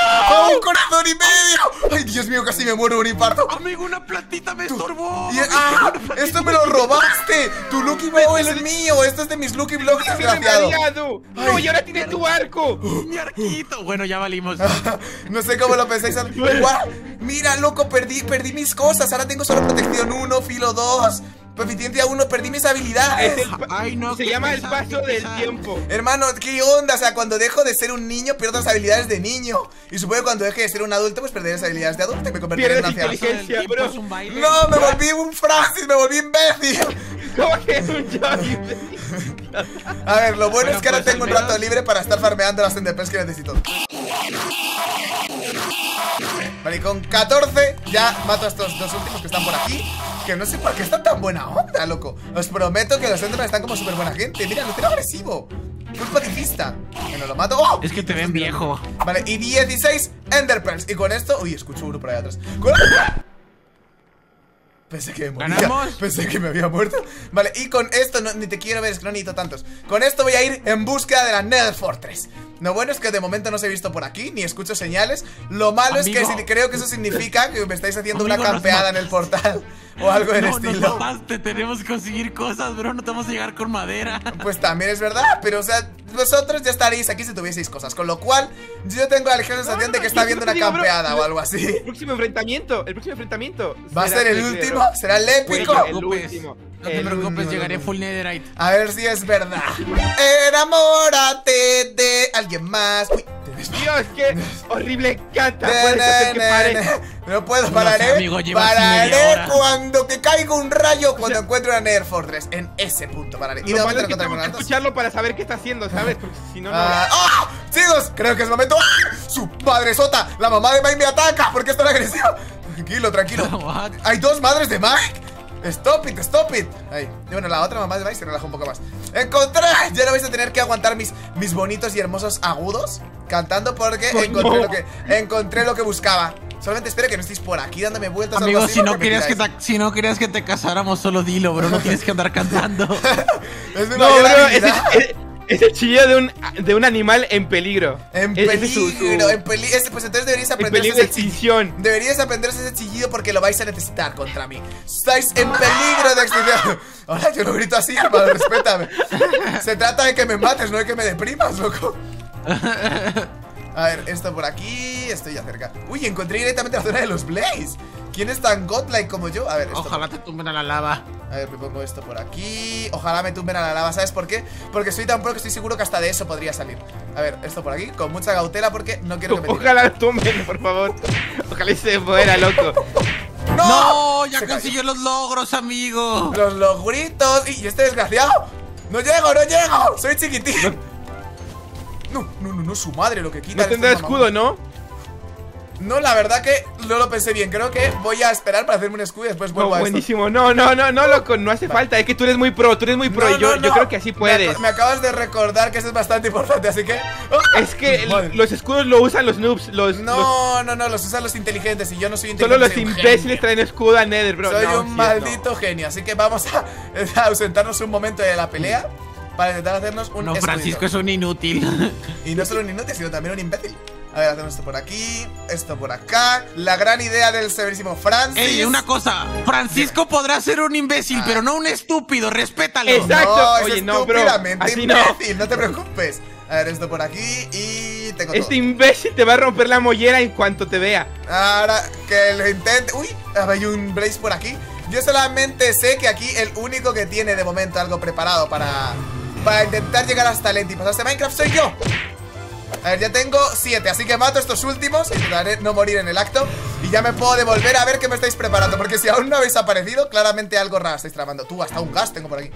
¡A un corazón y medio! ¡Ay, Dios mío, casi me muero de un infarto! Amigo, una plantita me estorbó. Y- ¡Ah! ¡Esto me lo robaste! ¡Tu Lucky Block es el mío! ¡Esto es de mis Lucky Blocks, ¡Que me desgraciado! ¡No, y ahora tiene tu arco! Mi arquito. Bueno, ya valimos. No sé cómo lo pensáis. Mira, loco, perdí, perdí mis cosas. Ahora tengo solo protección 1, filo 2, proficiencia 1, perdí mis habilidades. Es el Ay, no, Se llama el paso del tiempo. Hermano, ¿qué onda? O sea, cuando dejo de ser un niño, pierdo las habilidades de niño. Y supongo que cuando deje de ser un adulto, pues perderé las habilidades de adulto y me convertiré en un Pierdes anciano. inteligencia. Bro. un baile. ¡No! ¡Me volví un Francis! ¡Me volví imbécil! ¿Cómo que es un Johnny? A ver, lo bueno Bueno, es que ahora pues, tengo un rato libre para estar farmeando las NDPs que necesito. Vale, y con 14 ya mato a estos dos últimos que están por aquí. Que no sé por qué están tan buena onda, loco. Os prometo que los Enderman están como súper buena gente. Mira, lo tengo agresivo. Full pacifista. Que no lo mato. ¡Oh! Es que te ven viejo. Vale, y 16 Enderpearls. Y con esto. Uy, escucho uno por ahí atrás. Con- Pensé que me moría. ¿Ganamos? Pensé que me había muerto. Vale, y con esto no- ni te quiero ver, es que no necesito tantos. Con esto voy a ir en búsqueda de la Nether Fortress. Lo bueno es que de momento no os he visto por aquí, ni escucho señales. Lo malo es que creo que eso significa que me estáis haciendo Amigo, una campeada en el portal. O algo del No, estilo. mataste. Tenemos que conseguir cosas, bro. No te vamos a llegar con madera. Pues también es verdad, pero o sea, vosotros ya estaréis aquí si tuvieseis cosas. Con lo cual, yo tengo la ligera sensación no, de que está viendo una bro. campeada o algo así. El próximo enfrentamiento, el próximo enfrentamiento. Va a ser el el último, será el No te épico. el preocupes. último, No te preocupes, llegaré full netherite. A ver si es verdad. Enamórate de alguien más. Uy, te Dios, qué horrible canta. Ne, Puedes hacer que pare. No puedo, No pararé. sé, amigo, llevas media pararé hora. cuando que caiga un rayo cuando encuentre una Nether Fortress. En ese punto pararé. Y Lo malo es que tengo que escucharlo para saber qué está haciendo, ¿sabes? Porque si no, no. Ah, ¡ah! Chicos, creo que es momento. ¡Ah! Su madre sota, la mamá de Mike me ataca. ¿Por qué es tan agresiva? Tranquilo, tranquilo. What? Hay dos madres de Mike. Stop it, stop it. Ahí. Y bueno, la otra mamá de Mike se relaja un poco más. Encontré. Ya no vais a tener que aguantar mis, mis bonitos y hermosos agudos cantando porque Oh, encontré, no. lo que, encontré lo que buscaba. Solamente espero que no estéis por aquí dándome vueltas. algo Amigo, así, si no, querías que te, si no querías que te casáramos, solo dilo, bro. No tienes que andar cantando. Es mi No, bro, ese, habilidad. es, es el chillido de un, de un animal en peligro. En es su- peligro, su- en peligro. Pues entonces deberíais en aprender peligro de ese chillido. extinción. Deberíais aprenderse ese chillido porque lo vais a necesitar contra mí. Estáis en peligro de extinción. Ahora yo no grito así, hermano, respétame. Se trata de que me mates, no de que me deprimas, loco. A ver, esto por aquí, estoy ya cerca. Uy, encontré directamente la zona de los Blaze. ¿Quién es tan godlike como yo? A ver, esto Ojalá te tumben a la lava. a ver, me pongo esto por aquí. Ojalá me tumben a la lava, ¿sabes por qué? Porque soy tan pro que estoy seguro que hasta de eso podría salir. A ver, esto por aquí, con mucha cautela porque no quiero que me tiren. Ojalá tumben, por favor. Ojalá y se muera, loco. ¡No! ¡Ya Se cayó. consiguió los logros, amigo! Los logritos. Y este desgraciado. No llego, no llego. Soy chiquitín. No, no, no, no, su madre lo que quita. No tendrá escudo, ¿no? No, la verdad que no lo pensé bien. Creo que voy a esperar para hacerme un escudo y después No, vuelvo a esto. buenísimo. No, no, no, no, loco. No hace falta. Es que tú eres muy pro. Tú eres muy pro. No, y yo, no, yo no. creo que así Me puedes. ac- Me, acabas de recordar que eso es bastante importante, así que. ¡Ah! Es que el- los escudos lo usan los noobs. Los, los- No, no, no, los usan los inteligentes y yo no soy solo inteligente. los soy un imbéciles traen escudo a Nether, bro. Soy No, un sí, maldito genio, así que vamos a, a ausentarnos un momento de la pelea para intentar hacernos un No. Francisco es un inútil. Y no solo un inútil, sino también un imbécil. A ver, hacemos esto por aquí, esto por acá. La gran idea del severísimo Francis. Ey, una cosa. Francisco podrá ser un imbécil, Ah. pero no un estúpido. Respétalo. Exacto. No, es Oye, no, bro, estúpidamente no. imbécil, no. te preocupes. A ver, esto por aquí y tengo Este todo. imbécil te va a romper la mollera en cuanto te vea. Ahora que lo intente. Uy, hay un Blaze por aquí. Yo solamente sé que aquí el único que tiene de momento algo preparado para, para intentar llegar hasta el pasarse Minecraft soy yo. A ver, ya tengo siete, así que mato estos últimos. Intentaré no morir en el acto. Y ya me puedo devolver a ver qué me estáis preparando. Porque si aún no habéis aparecido, claramente algo raro estáis tramando. Tú, hasta un gas tengo por aquí.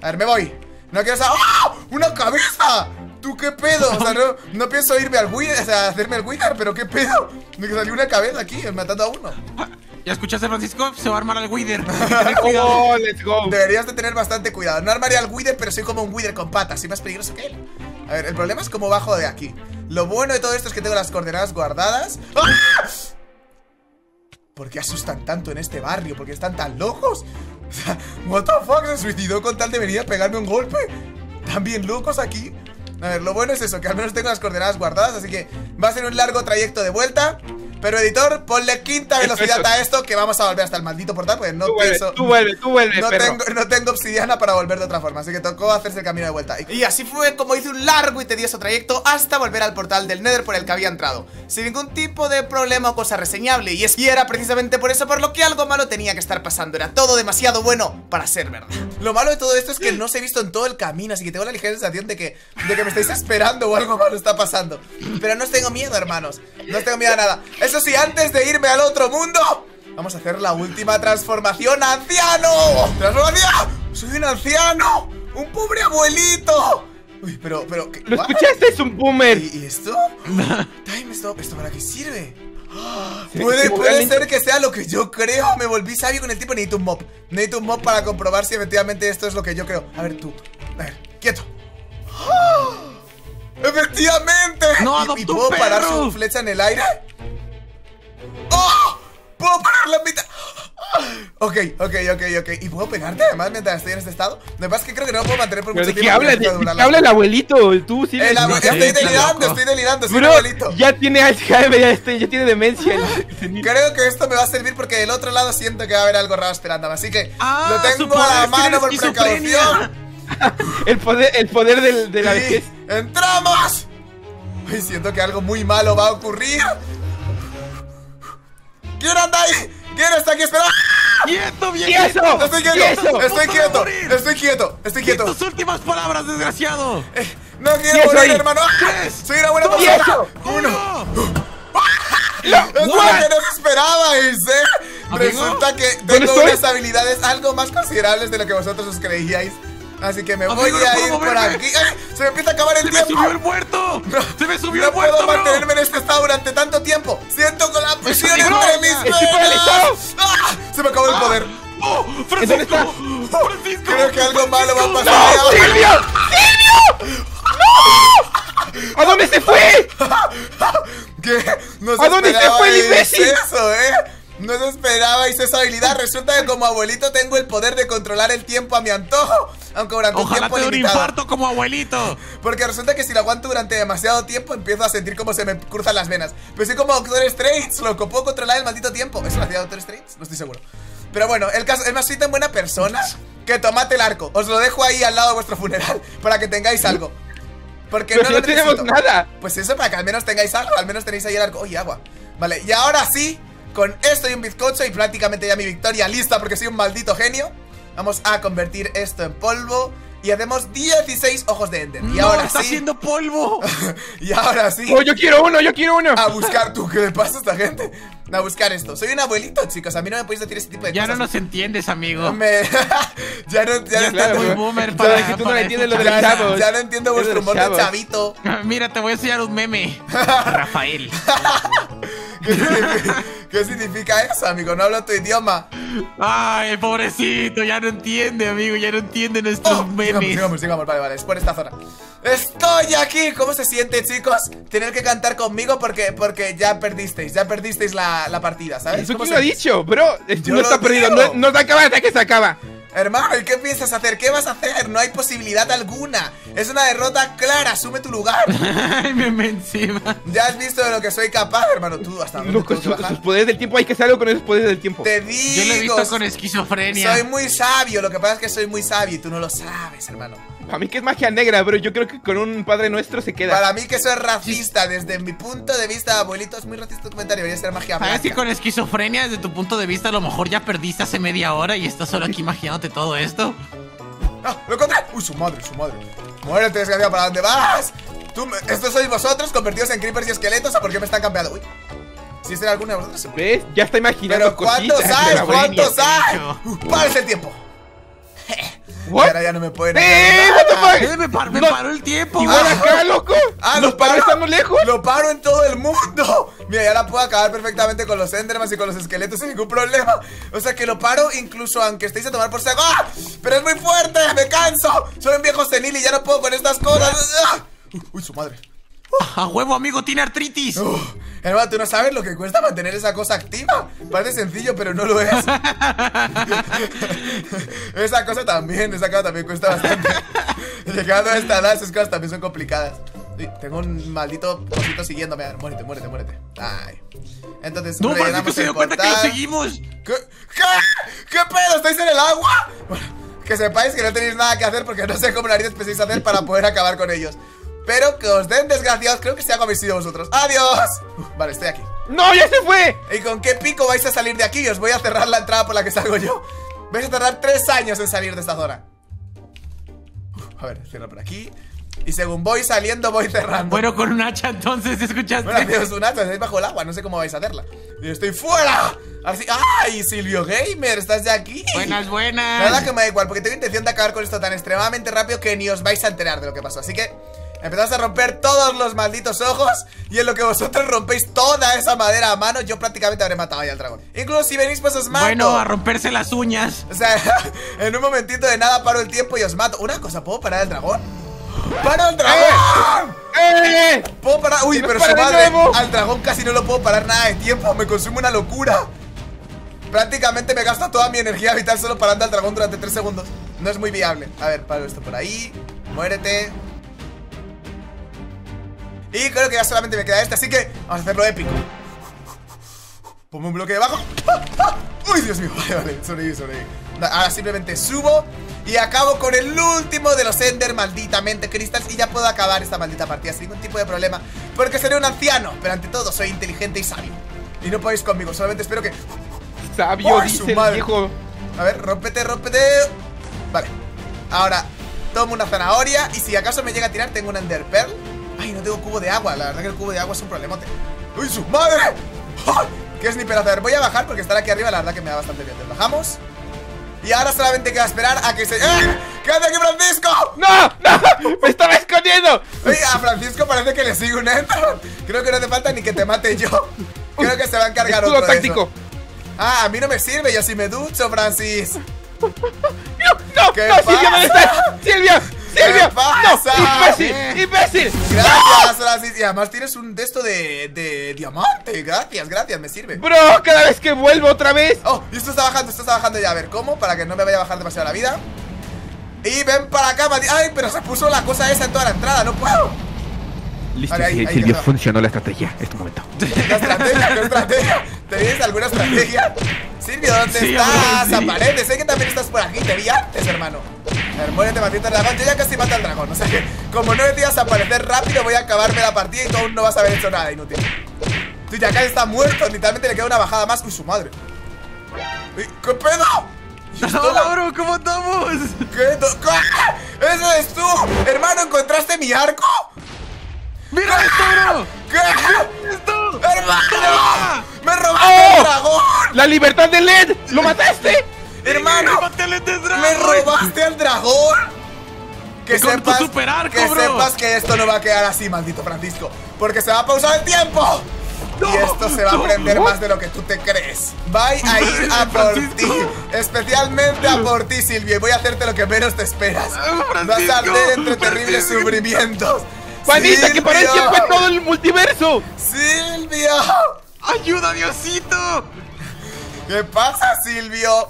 A ver, me voy. No quiero saber. ¡Ah! ¡Una cabeza! ¿Tú qué pedo? O sea, no, no pienso irme al Wither, o sea, hacerme el Wither, pero ¿qué pedo? Me salió una cabeza aquí, matando a uno. ¿Ya escuchaste, Francisco? Se va a armar al Wither. Oh, let's go. Deberías de tener bastante cuidado. No armaría al Wither, pero soy como un Wither con patas. Soy más peligroso que él. A ver, el problema es cómo bajo de aquí. Lo bueno de todo esto es que tengo las coordenadas guardadas. ¡Ah! ¿Por qué asustan tanto en este barrio? ¿Por qué están tan locos? O sea, what the fuck, se suicidó con tal de venir a pegarme un golpe. ¿Tan bien locos aquí? A ver, lo bueno es eso, que al menos tengo las coordenadas guardadas Así que va a ser un largo trayecto de vuelta Pero editor, ponle quinta velocidad a esto Que vamos a volver hasta el maldito portal Porque no Tú vuelve, pienso tú vuelve, tú vuelve, no perro. tengo, no tengo obsidiana para volver de otra forma Así que tocó hacerse el camino de vuelta. Y así fue como hice un largo y tedioso trayecto Hasta volver al portal del Nether por el que había entrado. Sin ningún tipo de problema o cosa reseñable Y es y era precisamente por eso por lo que algo malo tenía que estar pasando. Era todo demasiado bueno para ser verdad. Lo malo de todo esto es que no os he visto en todo el camino Así que tengo la ligera sensación de que, de que me estáis esperando o algo malo está pasando. Pero no os tengo miedo, hermanos. No os tengo miedo a nada Eso sí, antes de irme al otro mundo Vamos a hacer la última transformación anciano ¡Transformación! ¡Soy un anciano! ¡Un pobre abuelito! Uy, pero, pero ¿qué- ¿Lo escuchaste? Es un boomer. ¿Y, y esto? Time stop, ¿esto para qué sirve? Puede, ser que sea lo que yo creo Me volví sabio con el tipo, necesito un mob Necesito un mob para comprobar si efectivamente esto es lo que yo creo A ver tú, a ver, quieto ¡Ah! ¡Efectivamente! ¡No, ¿Y- ¿Y, adoptó un puedo parar su flecha en el aire? ¡Puedo parar la mitad! Ok, ok, ok, ok ¿Y puedo pegarte además mientras estoy en este estado? Lo que pasa es que creo que no lo puedo mantener por ¿Pero mucho de qué tiempo qué habla el abuelito? Tú sí El abue- Estoy delirando, estoy delirando, Bro, abuelito ya tiene Alzheimer, ya, este- ya tiene demencia. Creo que esto me va a servir porque del otro lado siento que va a haber algo raro esperándome. Así que Ah, lo tengo a la mano por precaución. El poder, el poder del, de la vejez. ¡Entramos! Ay, siento que algo muy malo va a ocurrir. ¿Quién anda ahí? ¿Quién está aquí esperando? ¡Quieto, ¿Y viejito! Estoy ¿Y quieto, eso? estoy ¡Punto de quieto, estoy quieto, estoy ¿Qué quieto. tus últimas palabras, desgraciado? Eh, no ¿Y quiero morir, ahí? hermano. Tres, Soy una buena persona. Uno. ¡Uno! Es lo que no esperabais, ¿eh? Resulta que ¿Dónde tengo unas habilidades algo más considerables de lo que vosotros os creíais. Así que me voy no a puedo ir por moverme. aquí. ¡Ay! ¡Se me empieza a acabar el ¡Se me tiempo! subió el muerto! ¡Se me subió No el muerto, puedo bro! mantenerme en este estado durante tanto tiempo. Siento con la presión entre mis paralizado. ¡Ah! Se me acabó el poder. ¡Oh! ¿En ¡Francisco! ¡Francisco! Creo que algo malo va a pasar. ¡No, Silvio! ¡Silvio! ¡No! ¿A dónde se fue? ¿Qué? No ¿A dónde se fue el imbécil? eso, ¿eh? No se esperabais esa habilidad. Resulta que como abuelito tengo el poder de controlar el tiempo a mi antojo. Aunque durante un Ojalá tiempo te dé un infarto como abuelito. Porque resulta que si lo aguanto durante demasiado tiempo empiezo a sentir como se me cruzan las venas. Pero soy como Doctor Strange, loco, puedo controlar el maldito tiempo. ¿Eso lo hacía Doctor Strange? No estoy seguro. Pero bueno, el caso es más, soy tan buena persona que tomate el arco. Os lo dejo ahí al lado de vuestro funeral para que tengáis algo. Porque Pero no no tenemos necesito. nada. Pues eso, para que al menos tengáis algo. Al menos tenéis ahí el arco. Oye, agua. Vale, y ahora sí, con esto y un bizcocho y prácticamente ya mi victoria lista porque soy un maldito genio. Vamos a convertir esto en polvo. Y hacemos 16 ojos de Ender. Y no, ahora está sí. haciendo polvo. Y ahora sí. ¡Oh, yo quiero uno, yo quiero uno! A buscar, tú, ¿qué le pasa a esta gente? A buscar esto. Soy un abuelito, chicos. A mí no me podéis decir ese tipo de Ya no cosas. nos entiendes, amigo. Me- ya no, ya no Ya entiendo. muy boomer ya- para- es que tú no para entiendes lo de ya, los chavos. ya no entiendo vuestro humor de chavito. Mira, te voy a enseñar un meme. Rafael. ¿Qué significa, qué significa eso, amigo? No hablo tu idioma. Ay, pobrecito, ya no entiende, amigo, ya no entiende nuestros Oh, sigamos, memes. sigamos, sigamos. Vale, vale, es por esta zona. Estoy aquí. ¿Cómo se siente, chicos? Tener que cantar conmigo porque, porque ya perdisteis. Ya perdisteis la, la partida, ¿sabes? ¿Eso ¿Cómo quién lo ha dicho, bro? Yo no está perdido, no, no se acaba hasta que se acaba. Hermano, ¿y qué piensas hacer? ¿Qué vas a hacer? No hay posibilidad alguna. Es una derrota clara. Asume tu lugar. Ay, meme encima. Ya has visto de lo que soy capaz, hermano. Tú, hasta dónde Loco, que sus, bajar? sus poderes del tiempo, hay que hacer algo con esos poderes del tiempo. Te digo. Yo lo he visto con esquizofrenia. Soy muy sabio. Lo que pasa es que soy muy sabio y tú no lo sabes, hermano. A mí que es magia negra, bro. Yo creo que con un padre nuestro se queda. Para mí que eso es racista. Desde mi punto de vista, abuelito, es muy racista tu comentario. Debería ser magia ¿Sabes que blanca. con esquizofrenia, desde tu punto de vista, a lo mejor ya perdiste hace media hora y estás solo aquí imaginándote todo esto? ¡Ah! ¡Lo encontré! ¡Uy, su madre, su madre! ¡Muérete, desgraciado! ¿Para dónde vas? ¿Tú, ¿Estos sois vosotros convertidos en creepers y esqueletos o por qué me están cambiando? ¡Uy! Si este era alguno de vosotros. ¿Ves? Ya está imaginando Pero ¿cuántos hay? ¿Cuántos hay? Uh, ¡Párese el tiempo! ¿What? Y ahora ya no me pueden ¡Eh! hacer what the nada. fuck? Me, par- me No. paró el tiempo. Igual Ah. acá, loco. ¡Ah, padres paro! estamos lejos. ¡Lo paro en todo el mundo! Mira, ya la puedo acabar perfectamente con los Endermans y con los esqueletos sin ningún problema. O sea que lo paro incluso aunque estéis a tomar por saco. ¡Ah! ¡Pero es muy fuerte! ¡Me canso! Soy un viejo senil y ya no puedo con estas cosas. ¡Ah! Uy, uy, su madre. A huevo, amigo, tiene artritis. Uf, hermano, tú no sabes lo que cuesta mantener esa cosa activa. Parece sencillo, pero no lo es. esa cosa también, esa cosa también cuesta bastante. Llegando a esta edad, esas cosas también son complicadas. Uy, tengo un maldito cosito siguiéndome. Muérete, muérete, muérete. Ay. Entonces, No, maldito se dio cuenta que lo seguimos. ¿Qué? ¿Qué? ¿Qué pedo? ¿Estáis en el agua? Bueno, que sepáis que no tenéis nada que hacer porque no sé cómo narices pensáis hacer para poder acabar con ellos. Pero que os den desgraciados, creo que se habéis sido vosotros. ¡Adiós! Vale, estoy aquí. ¡No, ya se fue! ¿Y con qué pico vais a salir de aquí? Os voy a cerrar la entrada por la que salgo yo. Vais a tardar tres años en salir de esta zona. A ver, cierro por aquí. Y según voy saliendo, voy cerrando. Bueno, con un hacha entonces, ¿escuchaste? Bueno, amigos, un hacha, estáis bajo el agua, no sé cómo vais a hacerla. Y estoy fuera. Así, ¡ay, Silvio Gamer! ¿Estás ya aquí? Buenas, La buenas. verdad que me da igual, porque tengo intención de acabar con esto tan extremadamente rápido que ni os vais a enterar de lo que pasó. Así que empezamos a romper todos los malditos ojos. Y en lo que vosotros rompéis toda esa madera a mano, yo prácticamente habré matado ya al dragón. Incluso si venís, pues os mato. Bueno, a romperse las uñas. O sea, en un momentito de nada paro el tiempo y os mato. Una cosa, ¿puedo parar el dragón? ¡Paro el dragón! ¡Eh! ¿Puedo parar? Uy, ¡Que pero su para madre, al dragón casi no lo puedo parar nada de tiempo, me consume una locura. Prácticamente me gasto toda mi energía vital solo parando al dragón durante 3 segundos. No es muy viable. A ver, paro esto por ahí. Muérete. Y creo que ya solamente me queda este, así que vamos a hacerlo épico. Pongo un bloque debajo. ¡Uy, Dios mío! Vale, vale, sobreviví, sobreviví. Ahora simplemente subo y acabo con el último de los Ender malditamente Crystals y ya puedo acabar esta maldita partida sin ningún tipo de problema. Porque seré un anciano, pero ante todo soy inteligente y sabio. Y no podéis conmigo, solamente espero que... Sabio, ¡Ay, su dice el viejo. A ver, rómpete, rómpete. Vale. Ahora, tomo una zanahoria y si acaso me llega a tirar, tengo un Ender Pearl. Ay, no tengo cubo de agua. La verdad que el cubo de agua es un problemote. ¡Uy, su madre! ¡Qué sniper! A ver, voy a bajar porque estar aquí arriba la verdad que me da bastante bien. Bajamos. Y ahora solamente queda esperar a que se... ¡Eh! ¡Quédate aquí, Francisco! ¡No! ¡No! ¡Me estaba escondiendo! Oye, a Francisco parece que le sigue un Ender. Creo que no hace falta ni que te mate yo. Creo que se va a encargar Escudo otro de táctico. eso. Ah, a mí no me sirve, yo sí me ducho, Francis. ¡No! ¡No! ¿Qué ¡No! ¡Silvia, pasa? ¿dónde estás! ¡Silvia! ¡Silvia! pasa? ¡No! ¡Imbécil! ¡Imbécil! Gracias, Francis. Y además tienes un texto de, de diamante. Gracias, gracias, me sirve. Bro, cada vez que vuelvo otra vez. Oh, y esto está bajando, esto está bajando ya. A ver, ¿cómo? Para que no me vaya a bajar demasiado la vida. Y ven para acá, Mati. Ay, pero se puso la cosa esa en toda la entrada, no puedo. Listo, Vale, ahí- Sil- ahí Silvio, funcionó la estrategia. Es tu momento. ¿Qué estrategia? ¿Qué estrategia? ¿Tenéis alguna estrategia? Silvio, ¿dónde Sí, estás? hombre, sí. Aparece, sé que también estás por aquí. Te vi antes, hermano. A ver, muérete, maldito dragón. Yo ya casi mato al dragón. O sea que, como no decías aparecer rápido, voy a acabarme la partida y tú aún no vas a haber hecho nada inútil. Tú ya casi está muerto. Literalmente le queda una bajada más. Uy, su madre. Uy, ¿Qué pedo? Hola, bro, ¿cómo estamos? ¿Qué? ¿Qué? ¡Eso es tú! Hermano, ¿encontraste mi arco? ¡Mira esto, bro! ¿Qué? ¡Esto! ¡Hermano! ¡Me robaste ¡Oh! el dragón! ¡La libertad de LED! ¡Lo mataste! ¡Hermano! ¡Me robaste al dragón! Que Con tu super arco, que sepas que esto no va a quedar así, maldito Francisco. Porque se va a pausar el tiempo. y esto se va a aprender no. más de lo que tú te crees. Voy a ir a por ti. Especialmente a por ti, Silvia. Y voy a hacerte lo que menos te esperas. Ah, Vas a arder entre terribles Francisco. sufrimientos. ¡Panita, que para él Silvio. fue todo el multiverso! ¡Silvio! ¡Ayuda, Diosito! ¿Qué pasa, Silvio?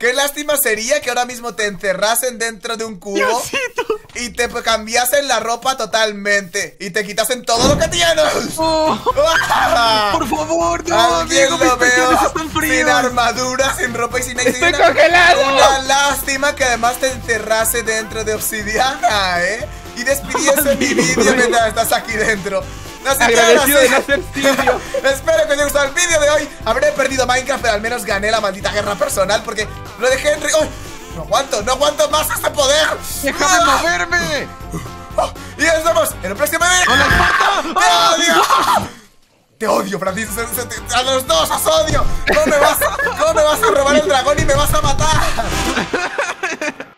Qué lástima sería que ahora mismo te encerrasen dentro de un cubo Diosito. y te cambiasen la ropa totalmente y te quitasen todo lo que tienes. Oh, por favor, no, amigo, mis veo están sin fríos. armadura, sin ropa y sin ¡Estoy sin congelado! Una lástima que además te encerrase dentro de obsidiana, ¿eh? Y despidiese mi vídeo mientras estás aquí dentro. Que ahora Agradecido de no. Espero que os haya gustado el vídeo de hoy. Habré perdido Minecraft, pero al menos gané la maldita guerra personal porque lo dejé en... No aguanto, no aguanto más este poder. ¡Déjame ¡Ah! moverme! ¡Oh! Y nos vemos en el próximo video. ¡Hola, Esparta! ¡Te odio! Te odio, Francisco. A los dos os odio. ¿Cómo me vas, cómo me vas a robar el dragón y me vas a matar?